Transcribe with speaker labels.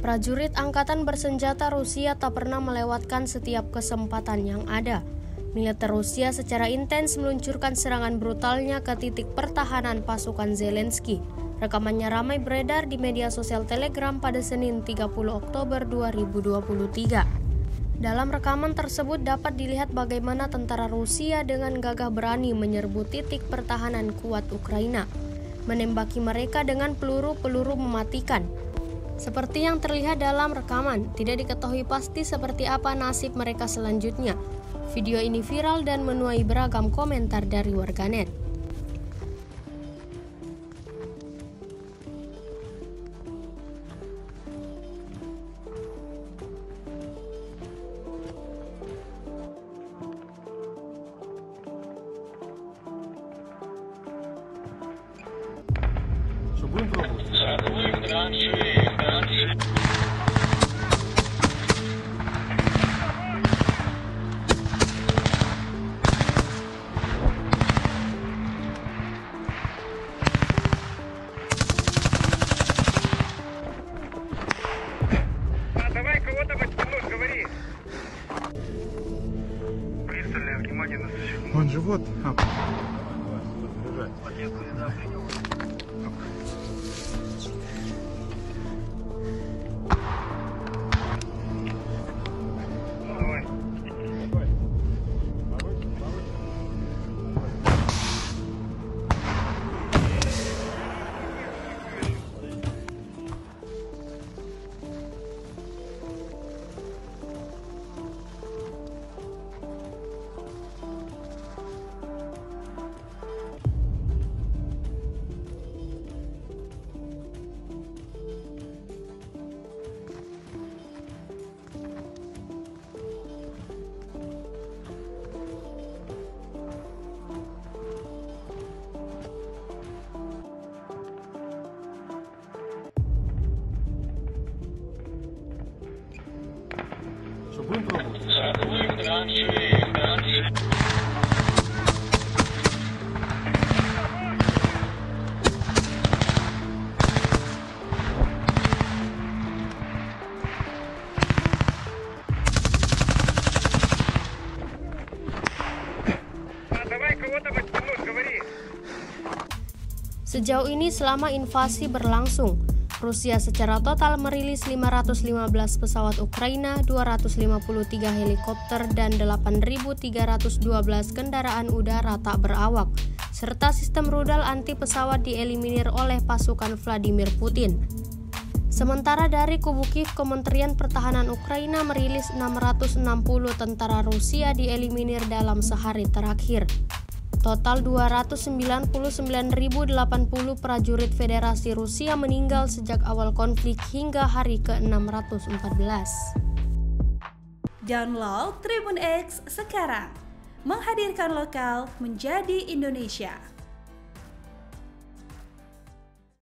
Speaker 1: Prajurit angkatan bersenjata Rusia tak pernah melewatkan setiap kesempatan yang ada. Militer Rusia secara intens meluncurkan serangan brutalnya ke titik pertahanan pasukan Zelensky. Rekamannya ramai beredar di media sosial Telegram pada Senin 30 Oktober 2023. Dalam rekaman tersebut dapat dilihat bagaimana tentara Rusia dengan gagah berani menyerbu titik pertahanan kuat Ukraina, menembaki mereka dengan peluru-peluru mematikan, seperti yang terlihat dalam rekaman, tidak diketahui pasti seperti apa nasib mereka selanjutnya. Video ini viral dan menuai beragam komentar dari warganet.
Speaker 2: Sebelum внимание на защиту.
Speaker 3: Он живот. А,
Speaker 2: Давай.
Speaker 3: будем пробовать?
Speaker 2: А, давай кого-то подтянуть, говори.
Speaker 1: Sejauh ini selama invasi berlangsung, Rusia secara total merilis 515 pesawat Ukraina, 253 helikopter, dan 8.312 kendaraan udara tak berawak, serta sistem rudal anti pesawat dieliminir oleh pasukan Vladimir Putin. Sementara dari kubu Kiev, Kementerian Pertahanan Ukraina merilis 660 tentara Rusia dieliminir dalam sehari terakhir. Total 299.080 prajurit Federasi Rusia meninggal sejak awal konflik hingga hari ke-614.
Speaker 4: Download Tribun X sekarang. Menghadirkan lokal menjadi Indonesia.